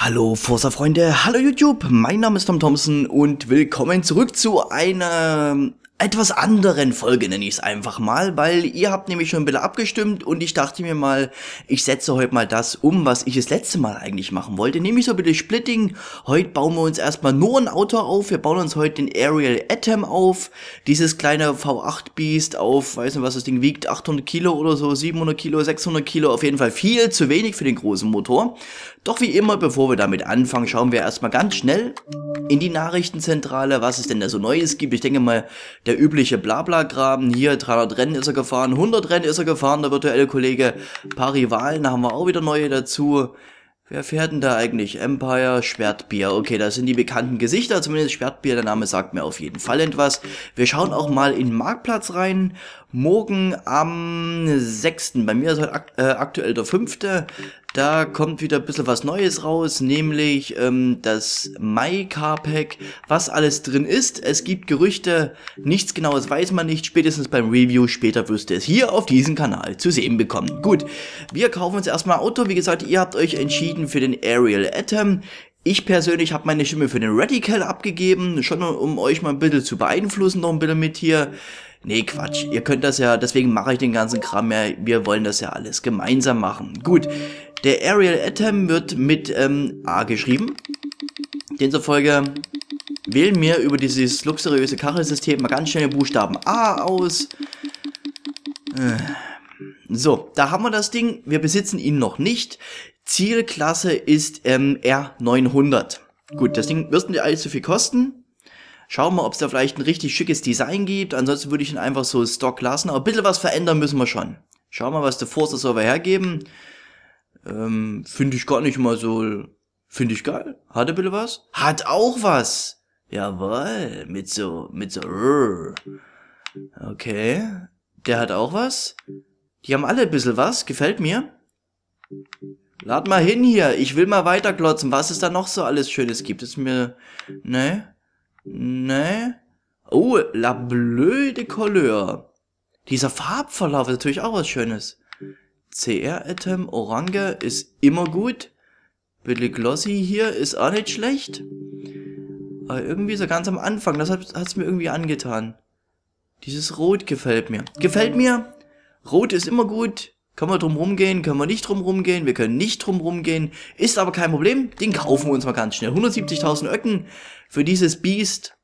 Hallo Forza-Freunde, hallo YouTube, mein Name ist Tom Thompson und willkommen zurück zu einer etwas anderen Folge nenne ich es einfach mal, weil ihr habt nämlich schon ein bisschen abgestimmt und ich dachte mir mal, ich setze heute mal das um, was ich das letzte Mal eigentlich machen wollte, nämlich so ein bisschen Splitting. Heute bauen wir uns erstmal nur ein Auto auf, wir bauen uns heute den Ariel Atom auf, dieses kleine V8 Beast auf, weiß nicht was das Ding wiegt, 800 Kilo oder so, 700 Kilo, 600 Kilo, auf jeden Fall viel zu wenig für den großen Motor. Doch wie immer, bevor wir damit anfangen, schauen wir erstmal ganz schnell in die Nachrichtenzentrale, was es denn da so Neues gibt. Ich denke mal, der übliche Blabla-Graben. Hier 300 Rennen ist er gefahren, 100 Rennen ist er gefahren, der virtuelle Kollege. Ein Rivalen haben wir auch wieder neue dazu. Wer fährt denn da eigentlich? Empire, Schwertbier. Okay, das sind die bekannten Gesichter, zumindest Schwertbier, der Name sagt mir auf jeden Fall etwas. Wir schauen auch mal in Marktplatz rein. Morgen am 6. Bei mir ist heute ak äh, aktuell der 5. Da kommt wieder ein bisschen was Neues raus, nämlich ähm, das My Car Pack, was alles drin ist. Es gibt Gerüchte, nichts genaues weiß man nicht, spätestens beim Review, später wirst du es hier auf diesem Kanal zu sehen bekommen. Gut, wir kaufen uns erstmal Auto, wie gesagt, ihr habt euch entschieden für den Ariel Atom. Ich persönlich habe meine Stimme für den Radical abgegeben, schon um euch mal ein bisschen zu beeinflussen, noch ein bisschen mit hier. Nee, Quatsch, ihr könnt das ja, deswegen mache ich den ganzen Kram ja, wir wollen das ja alles gemeinsam machen. Gut, der Ariel Atom wird mit ähm, A geschrieben. Demzufolge wählen wir über dieses luxuriöse Kachelsystem mal ganz schnell den Buchstaben A aus. Äh. So, da haben wir das Ding. Wir besitzen ihn noch nicht. Zielklasse ist ähm, R900. Gut, das Ding wird nicht allzu viel kosten. Schauen wir, ob es da vielleicht ein richtig schickes Design gibt. Ansonsten würde ich ihn einfach so Stock lassen. Aber ein bisschen was verändern müssen wir schon. Schauen wir, was der Forza Server hergeben. Ähm, finde ich gar nicht mal so. Finde ich geil. Hat er bitte was? Hat auch was. Jawoll. Mit so, mit so. Okay. Der hat auch was. Die haben alle ein bisschen was. Gefällt mir. Lad mal hin hier. Ich will mal weiterklotzen, was es da noch so alles Schönes gibt. Ist mir. Ne? Ne? Oh, la blöde Couleur. Dieser Farbverlauf ist natürlich auch was Schönes. CR-Atom, Orange ist immer gut. Billy Glossy hier ist auch nicht schlecht. Aber irgendwie so ganz am Anfang, das hat es mir irgendwie angetan. Dieses Rot gefällt mir. Gefällt mir. Rot ist immer gut. Können wir drum rumgehen, können wir nicht drum rumgehen, wir können nicht drum rumgehen. Ist aber kein Problem, den kaufen wir uns mal ganz schnell. 170.000 Öcken für dieses Biest.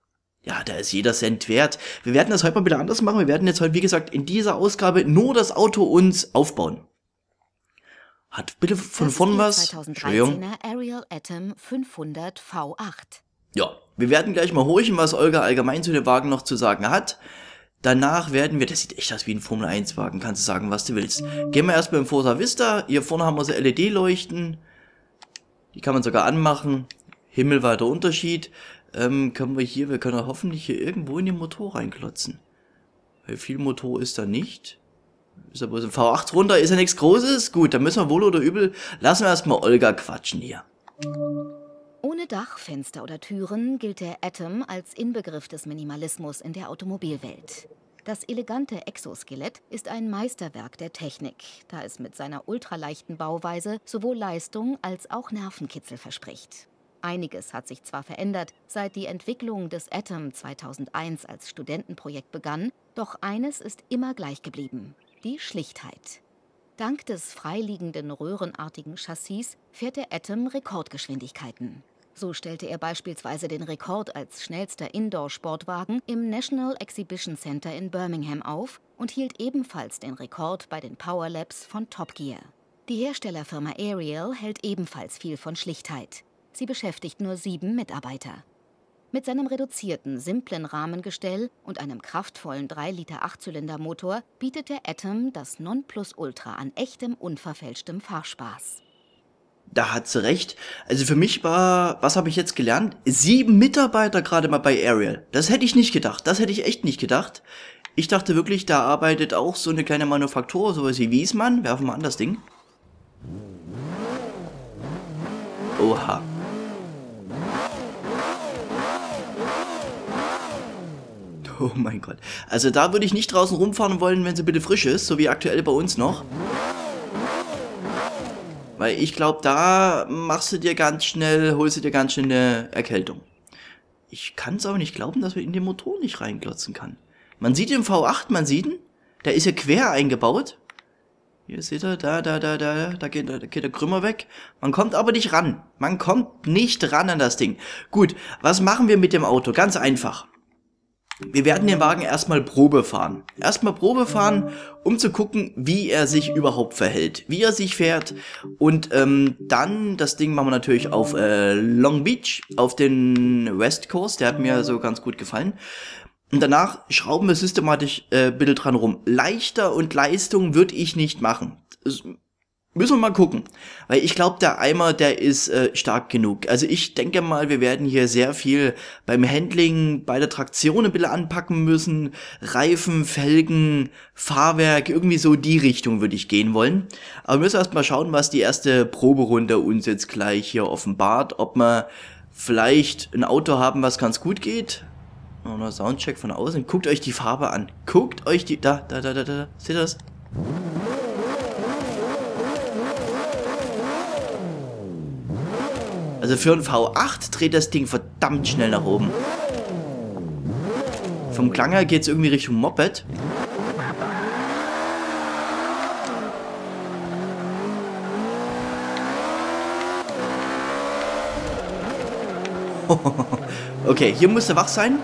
Ja, da ist jeder Cent wert. Wir werden das heute mal wieder anders machen. Wir werden jetzt heute, wie gesagt, in dieser Ausgabe nur das Auto uns aufbauen. Hat bitte von vorn was? 2013er Ariel Atom 500 V8. Ja, wir werden gleich mal horchen, was Olga allgemein zu dem Wagen noch zu sagen hat. Danach werden wir, das sieht echt aus wie ein Formel 1 Wagen, kannst du sagen, was du willst. Gehen wir erstmal im Forza Vista. Hier vorne haben wir so LED-Leuchten. Die kann man sogar anmachen. Himmelweiter Unterschied. Ähm, können wir hier, wir können hoffentlich hier irgendwo in den Motor reinklotzen. Weil viel Motor ist da nicht. Ist aber so ein V8 runter, ist ja nichts Großes. Gut, dann müssen wir wohl oder übel. Lassen wir erstmal Olga quatschen hier. Ohne Dach, Fenster oder Türen gilt der Atom als Inbegriff des Minimalismus in der Automobilwelt. Das elegante Exoskelett ist ein Meisterwerk der Technik, da es mit seiner ultraleichten Bauweise sowohl Leistung als auch Nervenkitzel verspricht. Einiges hat sich zwar verändert, seit die Entwicklung des Atom 2001 als Studentenprojekt begann, doch eines ist immer gleich geblieben die Schlichtheit. Dank des freiliegenden röhrenartigen Chassis fährt der Atom Rekordgeschwindigkeiten. So stellte er beispielsweise den Rekord als schnellster Indoor-Sportwagen im National Exhibition Center in Birmingham auf und hielt ebenfalls den Rekord bei den Power Labs von Top Gear. Die Herstellerfirma Ariel hält ebenfalls viel von Schlichtheit. Sie beschäftigt nur sieben Mitarbeiter. Mit seinem reduzierten, simplen Rahmengestell und einem kraftvollen 3-Liter-Achtzylinder-Motor bietet der Atom das Nonplusultra an echtem, unverfälschtem Fahrspaß. Da hat sie recht. Also für mich war, was habe ich jetzt gelernt? Sieben Mitarbeiter gerade mal bei Ariel. Das hätte ich nicht gedacht. Das hätte ich echt nicht gedacht. Ich dachte wirklich, da arbeitet auch so eine kleine Manufaktur, sowas wie Wiesmann. Werfen wir an das Ding. Oha. Oh mein Gott. Also da würde ich nicht draußen rumfahren wollen, wenn sie bitte frisch ist, so wie aktuell bei uns noch. Weil ich glaube, da machst du dir ganz schnell, holst du dir ganz schnell eine Erkältung. Ich kann es aber nicht glauben, dass man in den Motor nicht reinglotzen kann. Man sieht im V8, man sieht ihn, der ist ja quer eingebaut. Hier seht ihr, da, da, da, da, da geht, da geht der Krümmer weg. Man kommt aber nicht ran. Man kommt nicht ran an das Ding. Gut, was machen wir mit dem Auto? Ganz einfach. Wir werden den Wagen erstmal Probe fahren. Erstmal Probe fahren, um zu gucken, wie er sich überhaupt verhält, wie er sich fährt. Und ähm, dann, das Ding machen wir natürlich auf äh, Long Beach, auf den West Coast, der hat mir so ganz gut gefallen. Und danach schrauben wir systematisch äh, bitte dran rum. Leichter und Leistung würde ich nicht machen. Müssen wir mal gucken. Weil ich glaube, der Eimer, der ist äh, stark genug. Also ich denke mal, wir werden hier sehr viel beim Handling, bei der Traktion ein bisschen anpacken müssen. Reifen, Felgen, Fahrwerk, irgendwie so die Richtung würde ich gehen wollen. Aber wir müssen erst mal schauen, was die erste Proberunde uns jetzt gleich hier offenbart. Ob wir vielleicht ein Auto haben, was ganz gut geht. Noch Soundcheck von außen. Guckt euch die Farbe an. Guckt euch die... Da, da, da, da, da. Seht ihr das? Also für ein V8 dreht das Ding verdammt schnell nach oben. Vom Klang her geht es irgendwie Richtung Moped. okay, hier musst du wach sein.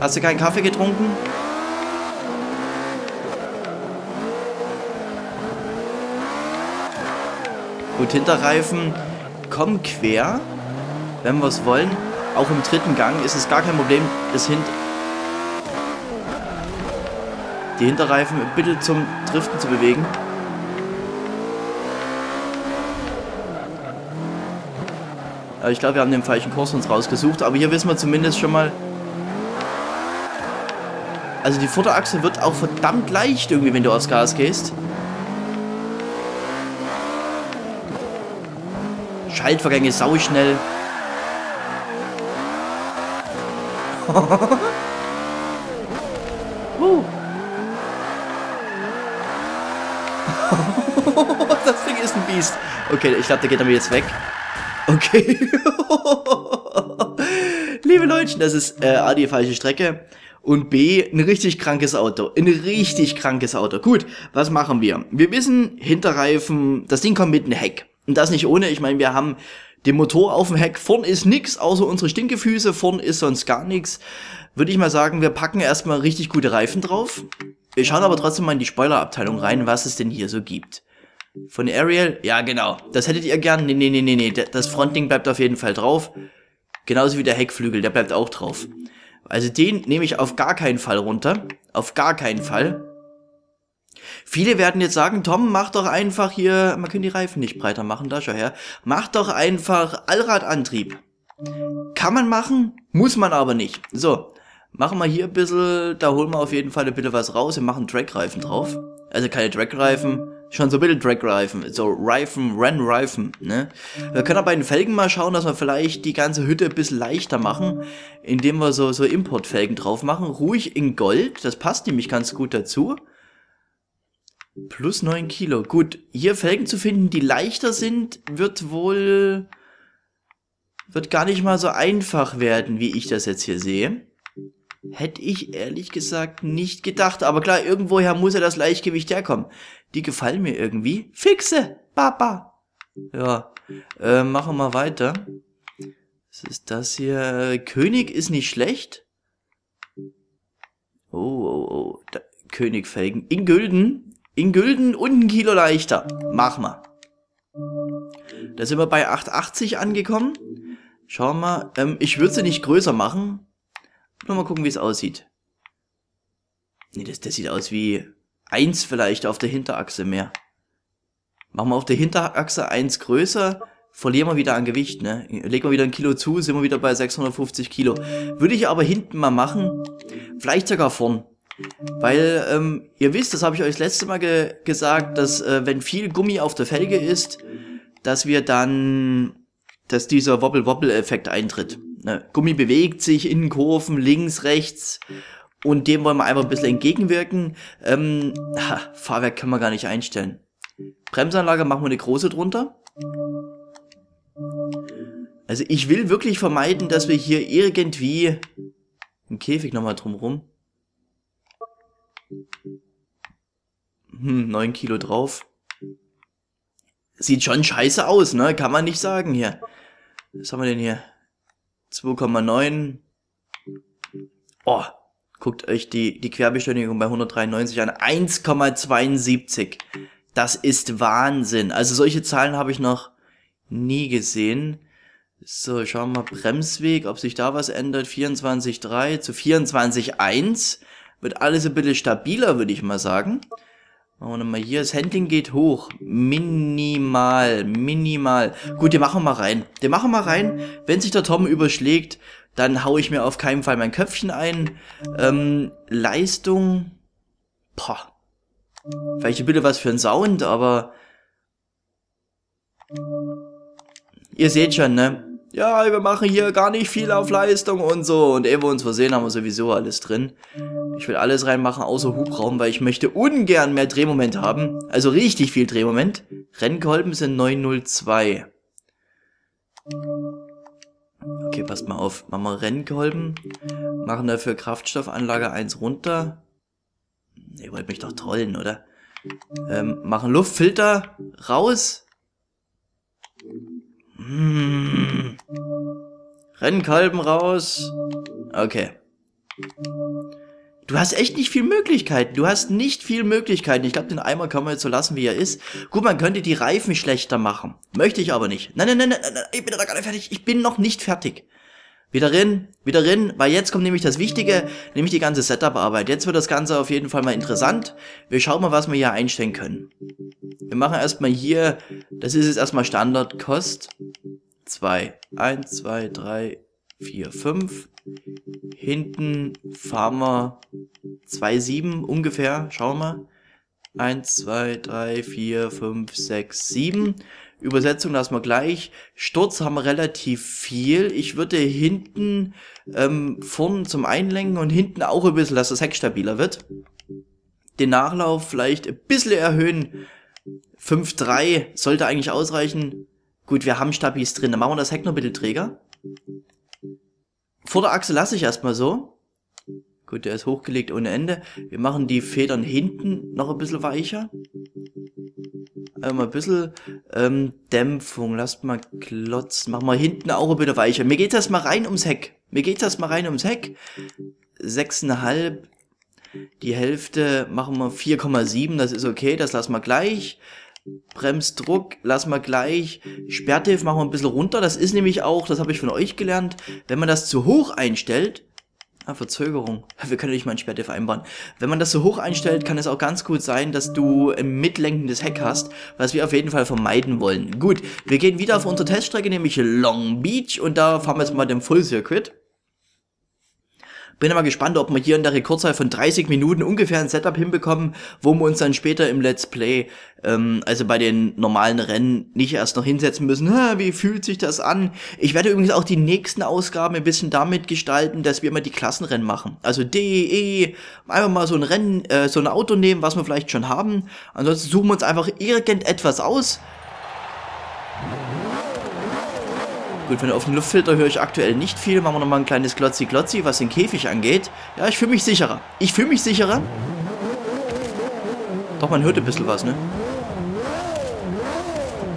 Hast du keinen Kaffee getrunken? Gut, Hinterreifen kommen quer, wenn wir es wollen. Auch im dritten Gang ist es gar kein Problem, das Hint die Hinterreifen ein bisschen zum Driften zu bewegen. Aber ich glaube, wir haben den falschen Kurs uns rausgesucht. Aber hier wissen wir zumindest schon mal... Also die Vorderachse wird auch verdammt leicht irgendwie, wenn du aufs Gas gehst. Schaltvorgänge sauschnell. uh. das Ding ist ein Biest. Okay, ich glaube, der geht damit jetzt weg. Okay. Liebe Leute, das ist äh, A, die falsche Strecke. Und B, ein richtig krankes Auto. Ein richtig krankes Auto. Gut, was machen wir? Wir wissen, Hinterreifen, das Ding kommt mit einem Heck. Und das nicht ohne, ich meine, wir haben den Motor auf dem Heck. Vorn ist nix, außer unsere Stinkefüße. Vorn ist sonst gar nichts. Würde ich mal sagen, wir packen erstmal richtig gute Reifen drauf. Wir schauen aber trotzdem mal in die Spoilerabteilung rein, was es denn hier so gibt. Von Ariel? Ja, genau. Das hättet ihr gern? Nee, nee, nee, nee, nee. Das Frontding bleibt auf jeden Fall drauf. Genauso wie der Heckflügel, der bleibt auch drauf. Also den nehme ich auf gar keinen Fall runter. Auf gar keinen Fall. Viele werden jetzt sagen, Tom, mach doch einfach hier, man kann die Reifen nicht breiter machen, da schau her. Mach doch einfach Allradantrieb. Kann man machen, muss man aber nicht. So, machen wir hier ein bisschen, da holen wir auf jeden Fall ein bisschen was raus. Wir machen Dragreifen drauf. Also keine Dragreifen, schon so ein bisschen Dragreifen. So Reifen, Rennreifen, ne? Wir können aber bei den Felgen mal schauen, dass wir vielleicht die ganze Hütte ein bisschen leichter machen, indem wir so, so Importfelgen drauf machen. Ruhig in Gold, das passt nämlich ganz gut dazu. Plus 9 Kilo. Gut, hier Felgen zu finden, die leichter sind, wird wohl... wird gar nicht mal so einfach werden, wie ich das jetzt hier sehe. Hätte ich ehrlich gesagt nicht gedacht. Aber klar, irgendwoher muss ja das Leichtgewicht herkommen. Die gefallen mir irgendwie. Fixe! Papa! Ja, äh, machen wir weiter. Was ist das hier? König ist nicht schlecht. Oh, oh, oh. Da, König Felgen. In Gülden. In Gülden und ein Kilo leichter. Mach mal. Da sind wir bei 8,80 angekommen. Schauen wir. Ähm, ich würde sie nicht größer machen. Nur mal gucken, wie es aussieht. Nee, das, das sieht aus wie 1 vielleicht auf der Hinterachse mehr. Machen wir auf der Hinterachse 1 größer, verlieren wir wieder an Gewicht, ne? Legen wir wieder ein Kilo zu, sind wir wieder bei 650 Kilo. Würde ich aber hinten mal machen, vielleicht sogar vorn. Weil, ähm, ihr wisst, das habe ich euch das letzte Mal ge gesagt, dass äh, wenn viel Gummi auf der Felge ist, dass wir dann, dass dieser Wobble-Wobble-Effekt eintritt. Ne? Gummi bewegt sich in Kurven, links, rechts und dem wollen wir einfach ein bisschen entgegenwirken. Ähm, ha, Fahrwerk können wir gar nicht einstellen. Bremsanlage machen wir eine große drunter. Also ich will wirklich vermeiden, dass wir hier irgendwie einen Käfig nochmal drumrum. Hm, 9 Kilo drauf. Sieht schon scheiße aus, ne? Kann man nicht sagen hier. Was haben wir denn hier? 2,9. Oh, guckt euch die, die Querbeschleunigung bei 193 an. 1,72. Das ist Wahnsinn. Also solche Zahlen habe ich noch nie gesehen. So, schauen wir mal Bremsweg, ob sich da was ändert. 24,3 zu 24,1. Wird alles ein bisschen stabiler, würde ich mal sagen. Machen wir nochmal hier. Das Handling geht hoch. Minimal, minimal. Gut, den machen wir mal rein. Den machen wir mal rein. Wenn sich der Tom überschlägt, dann hau ich mir auf keinen Fall mein Köpfchen ein. Ähm, Leistung. Boah. Vielleicht ein bisschen was für ein Sound, aber... Ihr seht schon, ne? Ja, wir machen hier gar nicht viel auf Leistung und so. Und ehe wir uns versehen, haben wir sowieso alles drin. Ich will alles reinmachen, außer Hubraum, weil ich möchte ungern mehr Drehmoment haben. Also richtig viel Drehmoment. Rennkolben sind 902. Okay, passt mal auf. Machen wir Rennkolben. Machen dafür Kraftstoffanlage 1 runter. Ihr wollt mich doch trollen, oder? Ähm, machen Luftfilter raus. Hm. Rennkolben raus. Okay. Du hast echt nicht viel Möglichkeiten. Du hast nicht viel Möglichkeiten. Ich glaube, den Eimer kann man jetzt so lassen, wie er ist. Gut, man könnte die Reifen schlechter machen. Möchte ich aber nicht. Nein, nein, nein, nein, nein ich bin da gar nicht fertig. Ich bin noch nicht fertig. Wieder rein, wieder rein, weil jetzt kommt nämlich das Wichtige, nämlich die ganze Setup-Arbeit. Jetzt wird das Ganze auf jeden Fall mal interessant. Wir schauen mal, was wir hier einstellen können. Wir machen erstmal hier, das ist jetzt erstmal Standard, Kost 2. 1, 2, 3, 4, 5. Hinten fahren wir 2,7 ungefähr. Schauen wir mal. 1, 2, 3, 4, 5, 6, 7. Übersetzung lassen wir gleich. Sturz haben wir relativ viel. Ich würde hinten ähm, vorn zum Einlenken und hinten auch ein bisschen, dass das Heck stabiler wird. Den Nachlauf vielleicht ein bisschen erhöhen. 5,3 sollte eigentlich ausreichen. Gut, wir haben Stabis drin. Dann machen wir das Heck noch ein bisschen träger. Vorderachse lasse ich erstmal so. Gut, der ist hochgelegt ohne Ende. Wir machen die Federn hinten noch ein bisschen weicher. Einmal ein bisschen ähm, Dämpfung. Lasst mal klotzen. Machen wir hinten auch ein bisschen weicher. Mir geht das mal rein ums Heck. Mir geht das mal rein ums Heck. 6,5. Die Hälfte machen wir 4,7. Das ist okay. Das lassen wir gleich. Bremsdruck lassen wir gleich. Sperrtief machen wir ein bisschen runter. Das ist nämlich auch, das habe ich von euch gelernt, wenn man das zu hoch einstellt, Ah, Verzögerung. Wir können nicht mal ein Sperrte vereinbaren. Wenn man das so hoch einstellt, kann es auch ganz gut sein, dass du ein mitlenkendes Heck hast, was wir auf jeden Fall vermeiden wollen. Gut, wir gehen wieder auf unsere Teststrecke, nämlich Long Beach, und da fahren wir jetzt mal den Full Circuit. Bin aber gespannt, ob wir hier in der Rekordzeit von 30 Minuten ungefähr ein Setup hinbekommen, wo wir uns dann später im Let's Play, ähm, also bei den normalen Rennen, nicht erst noch hinsetzen müssen, wie fühlt sich das an? Ich werde übrigens auch die nächsten Ausgaben ein bisschen damit gestalten, dass wir immer die Klassenrennen machen. Also D, E, einfach mal so ein Rennen, äh, so ein Auto nehmen, was wir vielleicht schon haben. Ansonsten suchen wir uns einfach irgendetwas aus Gut, von den offenen Luftfilter höre ich aktuell nicht viel. Machen wir nochmal ein kleines Glotzi-Glotzi, was den Käfig angeht. Ja, ich fühle mich sicherer. Ich fühle mich sicherer. Doch, man hört ein bisschen was, ne?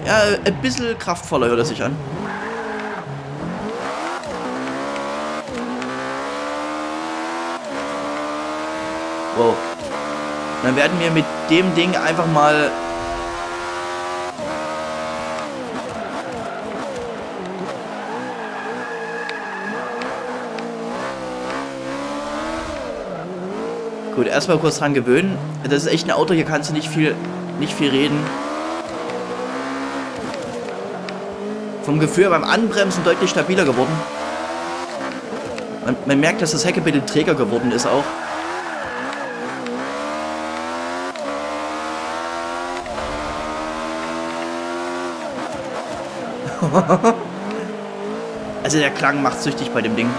Ja, ein bisschen kraftvoller hört er sich an. Wow. Dann werden wir mit dem Ding einfach mal Gut, erstmal kurz dran gewöhnen. Das ist echt ein Auto, hier kannst du nicht viel, nicht viel reden. Vom Gefühl beim Anbremsen deutlich stabiler geworden. Man, man merkt, dass das Heck ein bisschen träger geworden ist auch. also der Klang macht süchtig bei dem Ding.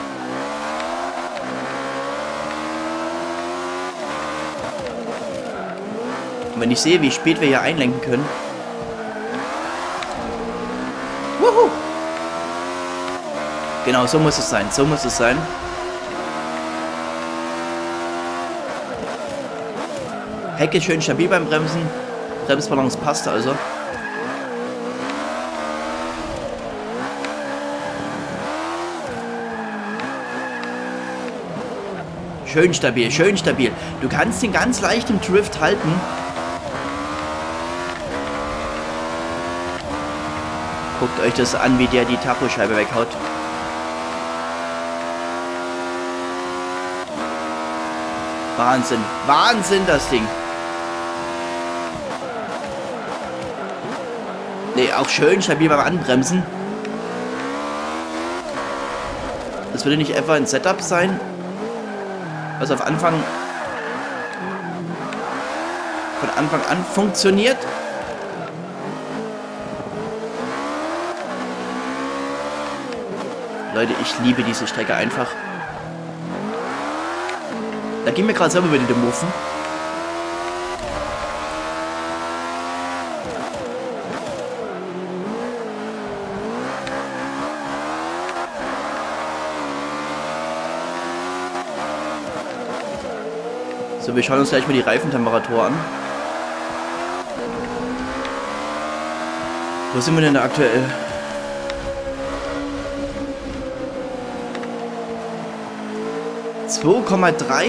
Und wenn ich sehe, wie spät wir hier einlenken können. Wuhu! Genau, so muss es sein. So muss es sein. Hecke schön stabil beim Bremsen. Bremsbalance passt also. Schön stabil, schön stabil. Du kannst ihn ganz leicht im Drift halten. Guckt euch das an, wie der die Tachoscheibe weghaut. Wahnsinn, Wahnsinn das Ding. Ne, auch schön stabil beim Anbremsen. Das würde nicht etwa ein Setup sein, was auf Anfang von Anfang an funktioniert. Leute, ich liebe diese Strecke einfach. Da gehen wir gerade selber über die Muffen. So, wir schauen uns gleich mal die Reifentemperatur an. Wo sind wir denn da aktuell? ...2,3.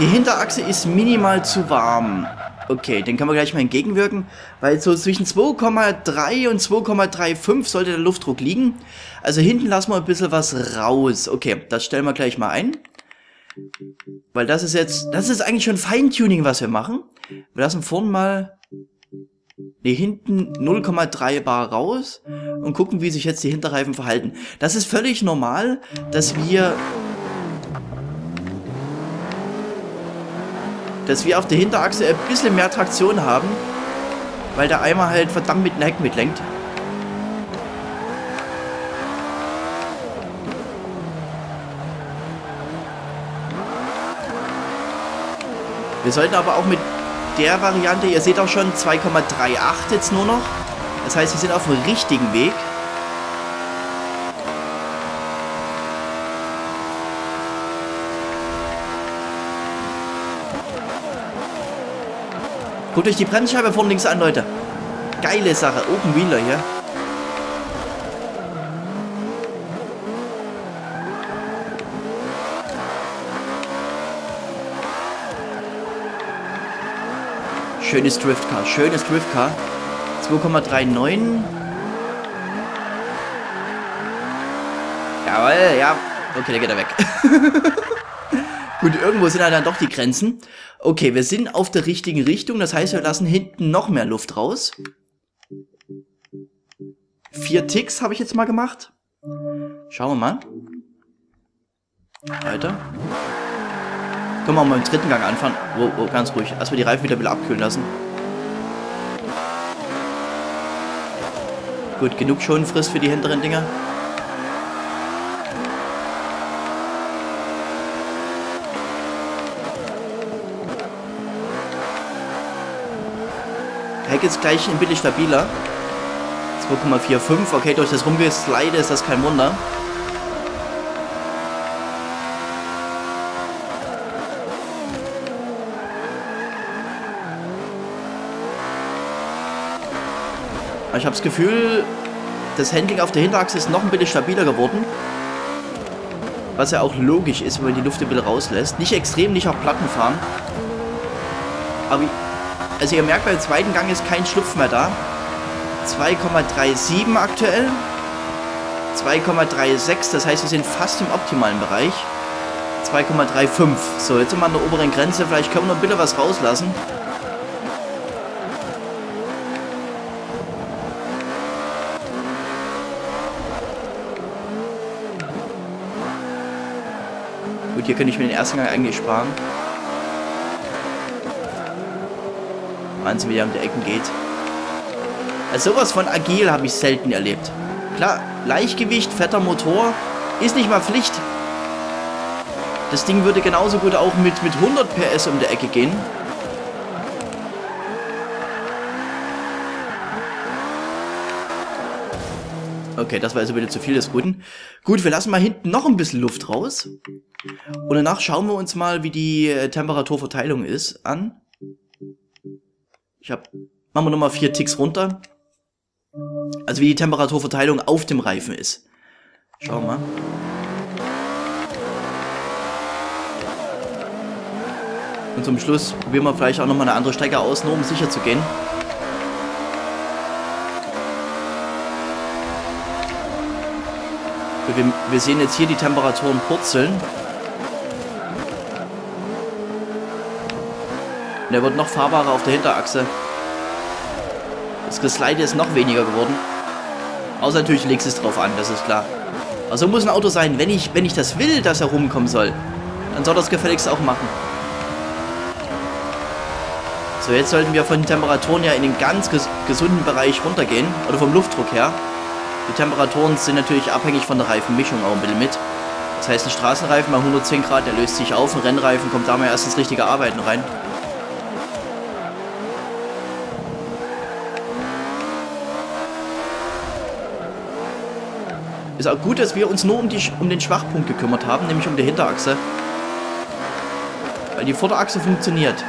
Die Hinterachse ist minimal zu warm. Okay, den kann man gleich mal entgegenwirken, weil so zwischen 2,3 und 2,35 sollte der Luftdruck liegen. Also hinten lassen wir ein bisschen was raus. Okay, das stellen wir gleich mal ein. Weil das ist jetzt, das ist eigentlich schon Feintuning, was wir machen. Wir lassen vorne mal die hinten 0,3 Bar raus und gucken, wie sich jetzt die Hinterreifen verhalten. Das ist völlig normal, dass wir dass wir auf der Hinterachse ein bisschen mehr Traktion haben, weil der Eimer halt verdammt mit dem Heck mitlenkt. Wir sollten aber auch mit der Variante, ihr seht auch schon 2,38 jetzt nur noch. Das heißt, wir sind auf dem richtigen Weg. Guckt euch die Bremsscheibe vorne links an, Leute. Geile Sache. Open Wheeler hier. Schönes Driftcar, schönes Driftcar. 2,39. Jawohl, ja. Okay, der geht er weg. Gut, irgendwo sind halt dann doch die Grenzen. Okay, wir sind auf der richtigen Richtung. Das heißt, wir lassen hinten noch mehr Luft raus. Vier Ticks habe ich jetzt mal gemacht. Schauen wir mal. Weiter. Können wir mal im dritten Gang anfangen. Oh, oh, ganz ruhig. Erstmal die Reifen wieder wieder abkühlen lassen. Gut, genug Schonfrist für die hinteren Dinger. Heck ist gleich ein bisschen stabiler. 2,45. Okay, durch das Rumgeslide ist das kein Wunder. Ich habe das Gefühl, das Handling auf der Hinterachse ist noch ein bisschen stabiler geworden. Was ja auch logisch ist, wenn man die Luft ein bisschen rauslässt. Nicht extrem, nicht auf Platten fahren. Aber, also ihr merkt, beim zweiten Gang ist kein Schlupf mehr da. 2,37 aktuell. 2,36, das heißt, wir sind fast im optimalen Bereich. 2,35. So, jetzt sind wir an der oberen Grenze. Vielleicht können wir noch ein bisschen was rauslassen. Gut, hier könnte ich mir den ersten Gang eigentlich sparen. Wahnsinn, wie der um die Ecken geht. Also sowas von agil habe ich selten erlebt. Klar, Leichtgewicht, fetter Motor, ist nicht mal Pflicht. Das Ding würde genauso gut auch mit, mit 100 PS um die Ecke gehen. Okay, das war also wieder zu viel des Guten. Gut, wir lassen mal hinten noch ein bisschen Luft raus. Und danach schauen wir uns mal, wie die äh, Temperaturverteilung ist, an. Ich hab... Machen wir nochmal vier Ticks runter. Also wie die Temperaturverteilung auf dem Reifen ist. Schauen wir mal. Und zum Schluss probieren wir vielleicht auch nochmal eine andere Strecke aus, nur um sicher zu gehen. Wir, wir sehen jetzt hier die Temperaturen purzeln. Der wird noch fahrbarer auf der Hinterachse. Das Geslide ist noch weniger geworden. Außer natürlich legst es drauf an, das ist klar. Also muss ein Auto sein, wenn ich, wenn ich das will, dass er rumkommen soll, dann soll das gefälligst auch machen. So, jetzt sollten wir von den Temperaturen ja in den ganz ges gesunden Bereich runtergehen. Oder vom Luftdruck her. Die Temperaturen sind natürlich abhängig von der Reifenmischung auch ein bisschen mit. Das heißt, ein Straßenreifen bei 110 Grad, der löst sich auf. Ein Rennreifen kommt da mal erst ins richtige Arbeiten rein. Ist auch gut, dass wir uns nur um, die, um den Schwachpunkt gekümmert haben, nämlich um die Hinterachse. Weil die Vorderachse funktioniert.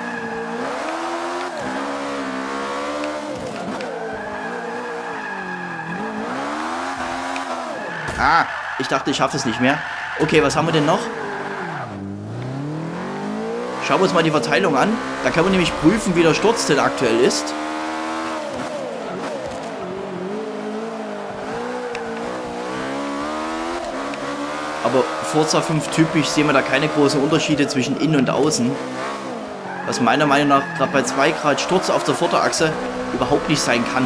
Ah, ich dachte, ich schaffe es nicht mehr. Okay, was haben wir denn noch? Schauen wir uns mal die Verteilung an. Da kann man nämlich prüfen, wie der Sturz denn aktuell ist. Aber Forza 5 typisch sehen wir da keine großen Unterschiede zwischen innen und außen. Was meiner Meinung nach gerade bei 2 Grad Sturz auf der Vorderachse überhaupt nicht sein kann.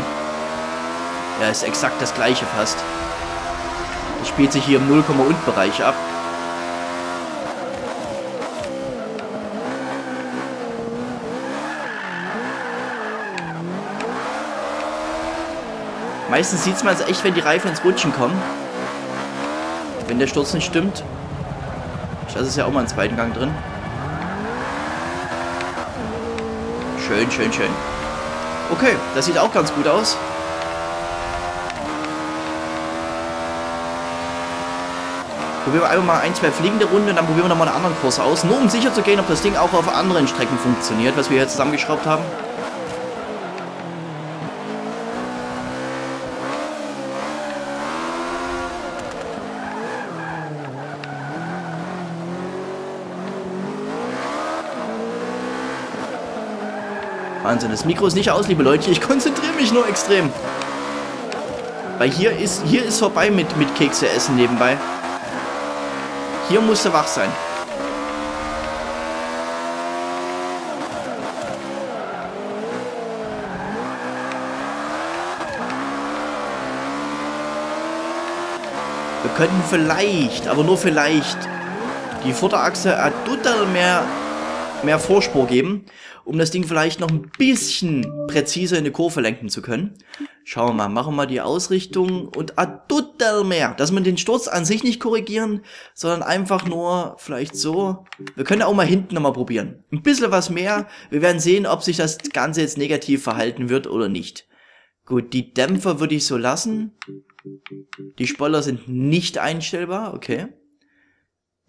Ja, ist exakt das gleiche fast. Das spielt sich hier im 0, und Bereich ab. Meistens sieht man es echt, wenn die Reifen ins Rutschen kommen. Wenn der Sturz nicht stimmt. Lasse es ja auch mal einen zweiten Gang drin. Schön, schön, schön. Okay, das sieht auch ganz gut aus. Probieren wir einfach mal ein, zwei fliegende Runden und dann probieren wir nochmal einen anderen Kurs aus. Nur um sicher zu gehen, ob das Ding auch auf anderen Strecken funktioniert, was wir hier zusammengeschraubt haben. Wahnsinn, das Mikro ist nicht aus, liebe Leute. Ich konzentriere mich nur extrem. Weil hier ist, hier ist vorbei mit, mit Kekse essen nebenbei. Hier musst du wach sein. Wir könnten vielleicht, aber nur vielleicht, die Vorderachse ein Drittel mehr, mehr Vorspur geben, um das Ding vielleicht noch ein bisschen präziser in die Kurve lenken zu können. Schauen wir mal, machen wir mal die Ausrichtung und ein Drittel mehr, dass wir den Sturz an sich nicht korrigieren, sondern einfach nur vielleicht so. Wir können auch mal hinten nochmal probieren. Ein bisschen was mehr. Wir werden sehen, ob sich das Ganze jetzt negativ verhalten wird oder nicht. Gut, die Dämpfer würde ich so lassen. Die Spoiler sind nicht einstellbar, okay.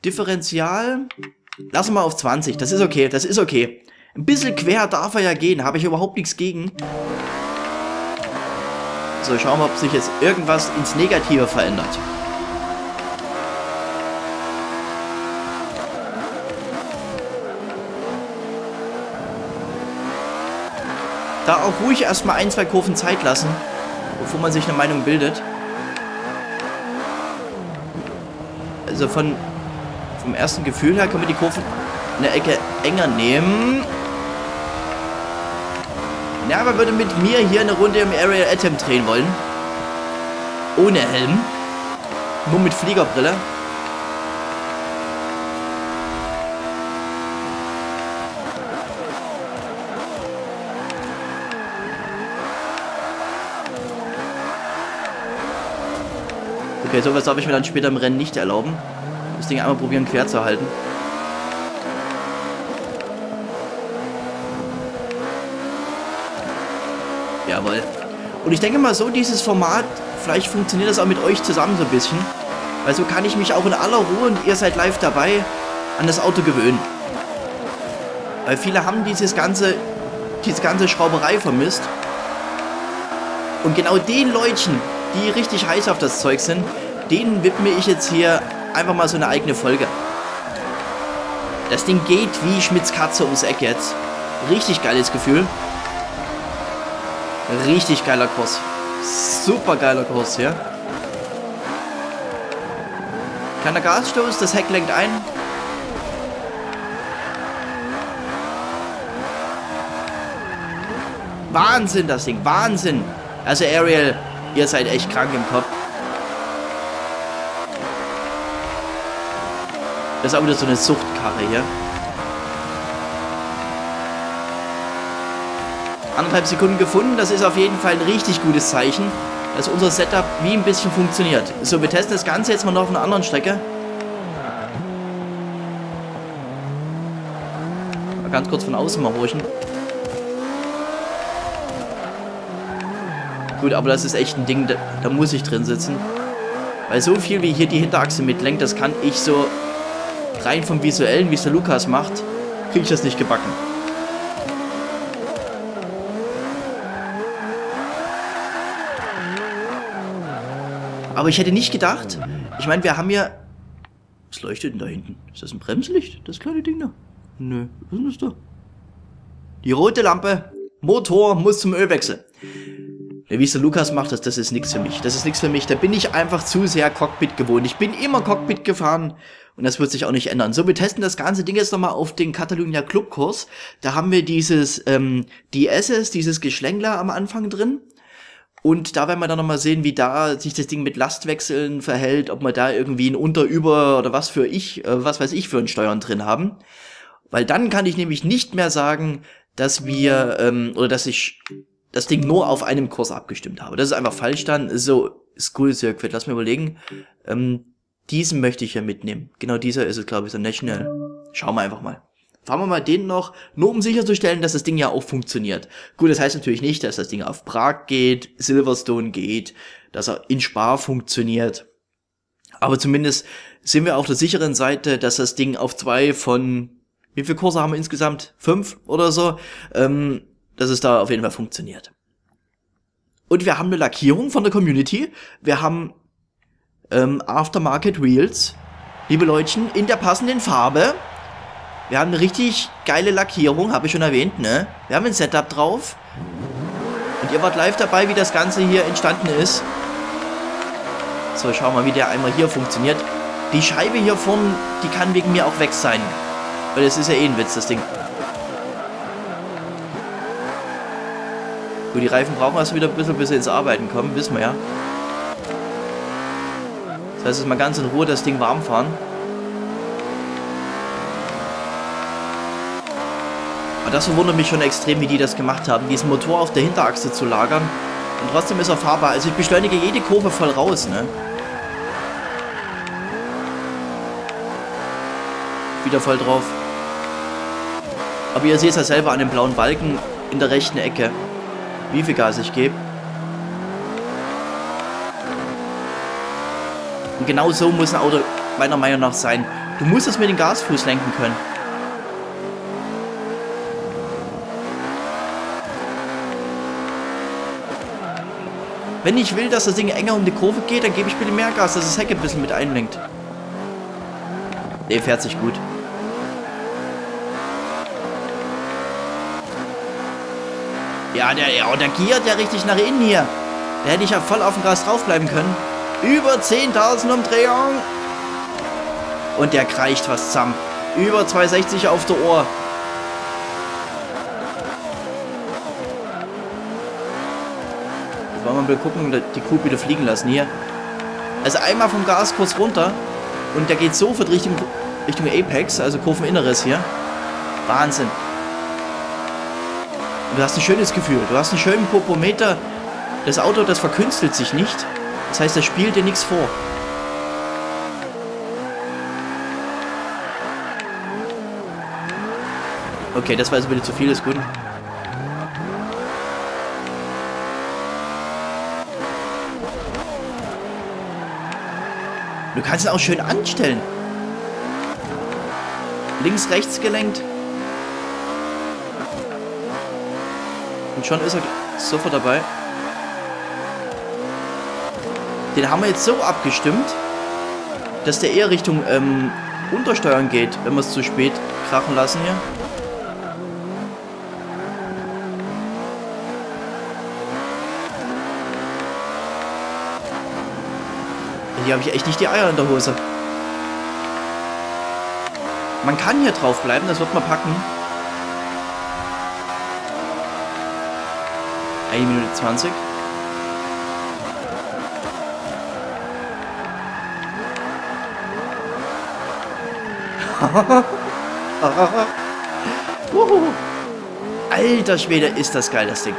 Differential, lassen wir auf 20, das ist okay, das ist okay. Ein bisschen quer darf er ja gehen, habe ich überhaupt nichts gegen. So, schauen wir, ob sich jetzt irgendwas ins Negative verändert. Da auch ruhig erstmal ein, zwei Kurven Zeit lassen, bevor man sich eine Meinung bildet. Also von vom ersten Gefühl her können wir die Kurven eine Ecke enger nehmen. Man würde mit mir hier eine Runde im Aerial Atom drehen wollen. Ohne Helm. Nur mit Fliegerbrille. Okay, sowas darf ich mir dann später im Rennen nicht erlauben. Das Ding einmal probieren quer zu halten. Jawohl. Und ich denke mal so, dieses Format, vielleicht funktioniert das auch mit euch zusammen so ein bisschen. Weil so kann ich mich auch in aller Ruhe, und ihr seid live dabei, an das Auto gewöhnen. Weil viele haben dieses ganze, diese ganze Schrauberei vermisst. Und genau den Leutchen, die richtig heiß auf das Zeug sind, denen widme ich jetzt hier einfach mal so eine eigene Folge. Das Ding geht wie Schmitz Katze ums Eck jetzt. Richtig geiles Gefühl. Richtig geiler Kurs. Super geiler Kurs hier. Kleiner Gasstoß, das Heck lenkt ein. Wahnsinn, das Ding. Wahnsinn. Also Ariel, ihr seid echt krank im Kopf. Das ist auch wieder so eine Suchtkarre hier. Anderthalb Sekunden gefunden, das ist auf jeden Fall ein richtig gutes Zeichen, dass unser Setup wie ein bisschen funktioniert. So, wir testen das Ganze jetzt mal noch auf einer anderen Strecke. Mal ganz kurz von außen mal horchen. Gut, aber das ist echt ein Ding, da, da muss ich drin sitzen. Weil so viel wie hier die Hinterachse mitlenkt, das kann ich so rein vom Visuellen, wie es der Lukas macht, kriege ich das nicht gebacken. Aber ich hätte nicht gedacht, ich meine, wir haben ja... Was leuchtet denn da hinten? Ist das ein Bremslicht, das kleine Ding da? Nö, was ist das da? Die rote Lampe, Motor muss zum Ölwechsel. Wie es der Lukas macht, das, das ist nichts für mich. Das ist nichts für mich. Da bin ich einfach zu sehr Cockpit gewohnt. Ich bin immer Cockpit gefahren und das wird sich auch nicht ändern. So, wir testen das ganze Ding jetzt nochmal auf den Catalunya Clubkurs. Da haben wir dieses ähm, DSS, dieses Geschlängler am Anfang drin. Und da werden wir dann nochmal sehen, wie da sich das Ding mit Lastwechseln verhält, ob wir da irgendwie ein Unter, Über oder was für ich, äh, was weiß ich für ein Steuern drin haben. Weil dann kann ich nämlich nicht mehr sagen, dass wir, ähm, oder dass ich das Ding nur auf einem Kurs abgestimmt habe. Das ist einfach falsch dann. So, School Circuit, lass mir überlegen. Ähm, diesen möchte ich ja mitnehmen. Genau dieser ist es, glaube ich, so National. Schauen wir einfach mal. Fahren wir mal den noch, nur um sicherzustellen, dass das Ding ja auch funktioniert. Gut, das heißt natürlich nicht, dass das Ding auf Prag geht, Silverstone geht, dass er in Spar funktioniert. Aber zumindest sind wir auf der sicheren Seite, dass das Ding auf zwei von, wie viele Kurse haben wir insgesamt? Fünf oder so, ähm, dass es da auf jeden Fall funktioniert. Und wir haben eine Lackierung von der Community. Wir haben ähm, Aftermarket Wheels, liebe Leutchen, in der passenden Farbe. Wir haben eine richtig geile Lackierung, habe ich schon erwähnt, ne? Wir haben ein Setup drauf. Und ihr wart live dabei, wie das Ganze hier entstanden ist. So, schauen wir mal, wie der einmal hier funktioniert. Die Scheibe hier vorne, die kann wegen mir auch weg sein. Weil das ist ja eh ein Witz, das Ding. Gut, die Reifen brauchen erst wieder ein bisschen, bis sie ins Arbeiten kommen, wissen wir ja. Das heißt, jetzt mal ganz in Ruhe das Ding warm fahren. Aber das verwundert mich schon extrem, wie die das gemacht haben, diesen Motor auf der Hinterachse zu lagern. Und trotzdem ist er fahrbar. Also ich beschleunige jede Kurve voll raus, ne? Wieder voll drauf. Aber ihr seht es ja selber an dem blauen Balken in der rechten Ecke wie viel Gas ich gebe. Und genau so muss ein Auto meiner Meinung nach sein. Du musst es mit dem Gasfuß lenken können. Wenn ich will, dass das Ding enger um die Kurve geht, dann gebe ich bitte mehr Gas, dass das Heck ein bisschen mit einlenkt. Ne, fährt sich gut. Ja, der, ja, der giert ja richtig nach innen hier. Da hätte ich ja voll auf dem Gas draufbleiben können. Über 10.000 Umdrehungen. Und der kreicht was zusammen. Über 260 auf der Ohr. Wollen wir mal gucken, die Kuh wieder fliegen lassen hier. Also einmal vom Gas kurz runter. Und der geht sofort Richtung, Richtung Apex, also Kurveninneres hier. Wahnsinn du hast ein schönes Gefühl. Du hast einen schönen Popometer. Das Auto, das verkünstelt sich nicht. Das heißt, das spielt dir nichts vor. Okay, das war jetzt bitte zu viel, ist gut. Du kannst ihn auch schön anstellen. Links, rechts gelenkt. Schon ist er sofort dabei. Den haben wir jetzt so abgestimmt, dass der eher Richtung ähm, Untersteuern geht, wenn wir es zu spät krachen lassen hier. Hier habe ich echt nicht die Eier in der Hose. Man kann hier drauf bleiben, das wird man packen. Eine Minute 20. Alter Schwede, ist das geil, das Ding.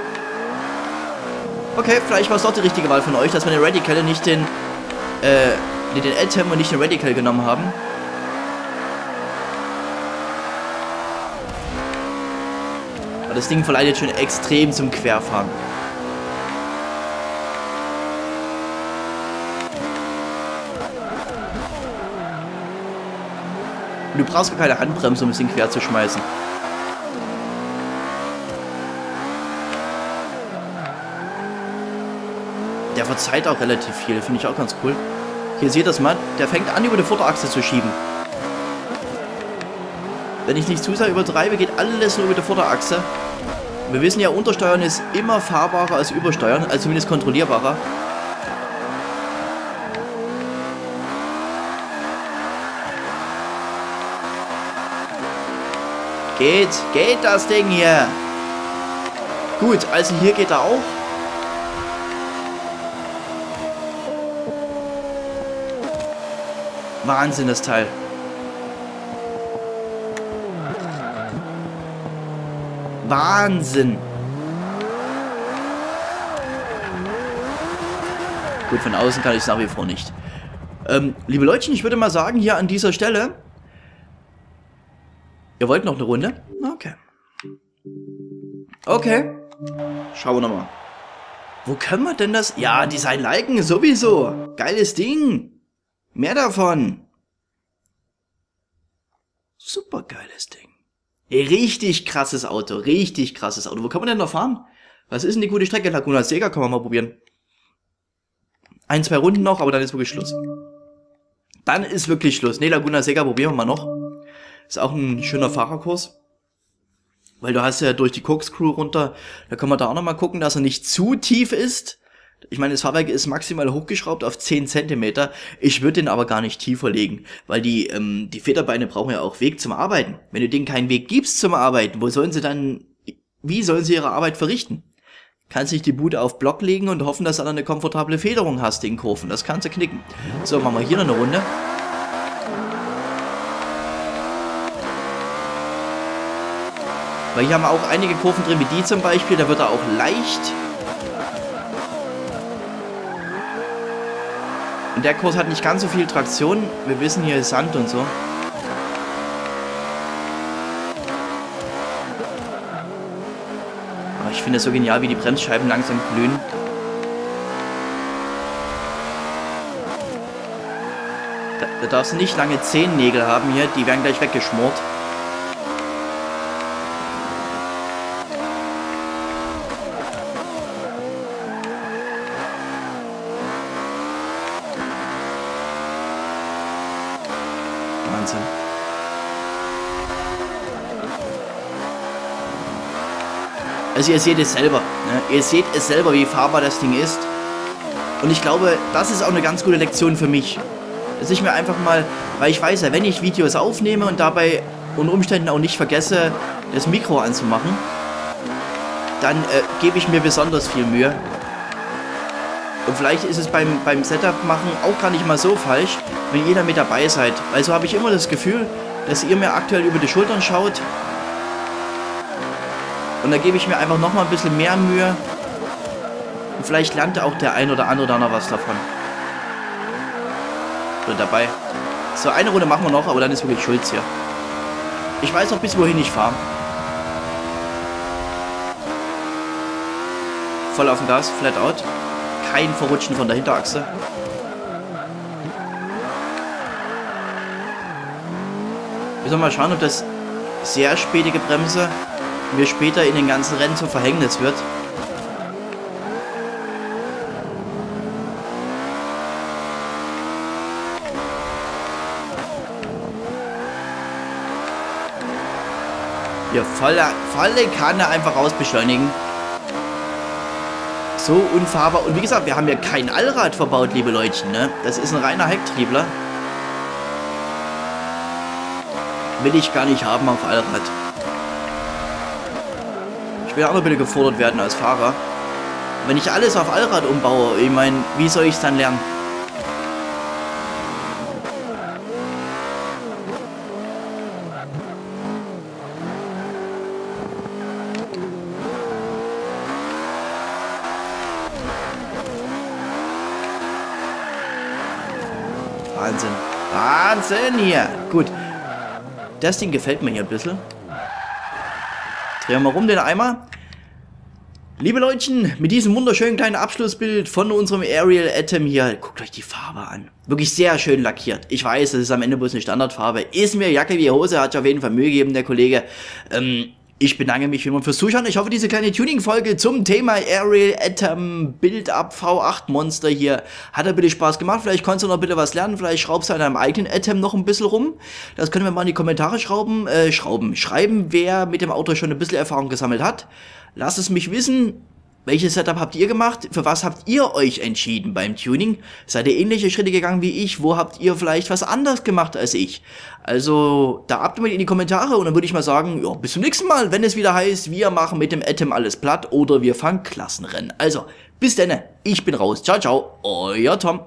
Okay, vielleicht war es doch die richtige Wahl von euch, dass wir den Radical nicht den, äh, den Eltem und nicht den Radical genommen haben. Das Ding verleitet schon extrem zum Querfahren. Und du brauchst gar keine Handbremse, um es Ding quer zu schmeißen. Der verzeiht auch relativ viel, finde ich auch ganz cool. Hier seht ihr das mal, der fängt an über die Vorderachse zu schieben. Wenn ich nicht zu sehr übertreibe, geht alles nur über die Vorderachse. Wir wissen ja, Untersteuern ist immer fahrbarer als Übersteuern, also zumindest kontrollierbarer. Geht, geht das Ding hier. Gut, also hier geht er auch. Wahnsinn, das Teil. Wahnsinn. Gut, von außen kann ich es nach wie vor nicht. Ähm, liebe Leute, ich würde mal sagen, hier an dieser Stelle Ihr wollt noch eine Runde? Okay. Okay. Schauen wir nochmal. Wo können wir denn das? Ja, Design liken, sowieso. Geiles Ding. Mehr davon. Super geiles Ding. Richtig krasses Auto. Richtig krasses Auto. Wo kann man denn noch fahren? Was ist denn die gute Strecke? Laguna Sega kann man mal probieren. Ein, zwei Runden noch, aber dann ist wirklich Schluss. Dann ist wirklich Schluss. Ne, Laguna Sega probieren wir mal noch. Ist auch ein schöner Fahrerkurs. Weil du hast ja durch die Corkscrew runter, da kann man da auch nochmal gucken, dass er nicht zu tief ist. Ich meine, das Fahrwerk ist maximal hochgeschraubt auf 10 cm. Ich würde den aber gar nicht tiefer legen, weil die, ähm, die Federbeine brauchen ja auch Weg zum Arbeiten. Wenn du denen keinen Weg gibst zum Arbeiten, wo sollen sie dann, wie sollen sie ihre Arbeit verrichten? Kannst nicht die Bude auf Block legen und hoffen, dass du dann eine komfortable Federung hast in Kurven. Das kannst du knicken. So, machen wir hier noch eine Runde. Weil hier haben wir auch einige Kurven drin, wie die zum Beispiel. Da wird er auch leicht. Und der Kurs hat nicht ganz so viel Traktion. Wir wissen, hier ist Sand und so. Aber ich finde es so genial, wie die Bremsscheiben langsam glühen. Da, da darfst du nicht lange Zehennägel haben hier, die werden gleich weggeschmort. Wahnsinn. Also ihr seht es selber. Ne? Ihr seht es selber, wie fahrbar das Ding ist. Und ich glaube, das ist auch eine ganz gute Lektion für mich. Dass ich mir einfach mal, weil ich weiß ja, wenn ich Videos aufnehme und dabei unter Umständen auch nicht vergesse, das Mikro anzumachen, dann äh, gebe ich mir besonders viel Mühe. Und vielleicht ist es beim, beim Setup machen auch gar nicht mal so falsch, wenn jeder mit dabei seid. Weil so habe ich immer das Gefühl, dass ihr mir aktuell über die Schultern schaut. Und da gebe ich mir einfach nochmal ein bisschen mehr Mühe. Und vielleicht lernt auch der ein oder andere da noch was davon. Oder dabei. So, eine Runde machen wir noch, aber dann ist wirklich Schulz hier. Ich weiß noch bis wohin ich fahre. Voll auf dem Gas, flat out. Kein Verrutschen von der Hinterachse. Wir mal schauen, ob das sehr spätige Bremse mir später in den ganzen Rennen zum Verhängnis wird. Hier, volle, volle Kanne einfach raus beschleunigen. So unfahrbar. Und wie gesagt, wir haben ja kein Allrad verbaut, liebe Leute. Ne? Das ist ein reiner Hecktriebler. Will ich gar nicht haben auf Allrad. Auch noch bitte gefordert werden als Fahrer. Wenn ich alles auf Allrad umbaue, ich meine, wie soll ich es dann lernen? Wahnsinn. Wahnsinn hier. Gut. Das Ding gefällt mir hier ein bisschen. Drehen wir rum den Eimer. Liebe Leutchen, mit diesem wunderschönen kleinen Abschlussbild von unserem Aerial Atom hier, guckt euch die Farbe an. Wirklich sehr schön lackiert. Ich weiß, das ist am Ende bloß eine Standardfarbe. Ist mir Jacke wie Hose, hat sich auf jeden Fall Mühe gegeben, der Kollege. Ähm, ich bedanke mich immer fürs Zuschauen. Ich hoffe, diese kleine Tuning-Folge zum Thema Aerial Atom Build-Up V8 Monster hier hat er bitte Spaß gemacht. Vielleicht konntest du noch bitte was lernen. Vielleicht schraubst du an deinem eigenen Atom noch ein bisschen rum. Das können wir mal in die Kommentare schrauben. Äh, schrauben. Schreiben, wer mit dem Auto schon ein bisschen Erfahrung gesammelt hat. Lass es mich wissen. Welches Setup habt ihr gemacht? Für was habt ihr euch entschieden beim Tuning? Seid ihr ähnliche Schritte gegangen wie ich? Wo habt ihr vielleicht was anders gemacht als ich? Also, da ab damit in die Kommentare und dann würde ich mal sagen, ja, bis zum nächsten Mal, wenn es wieder heißt, wir machen mit dem Atom alles platt oder wir fangen Klassenrennen. Also, bis denn, ich bin raus. Ciao, ciao, euer Tom.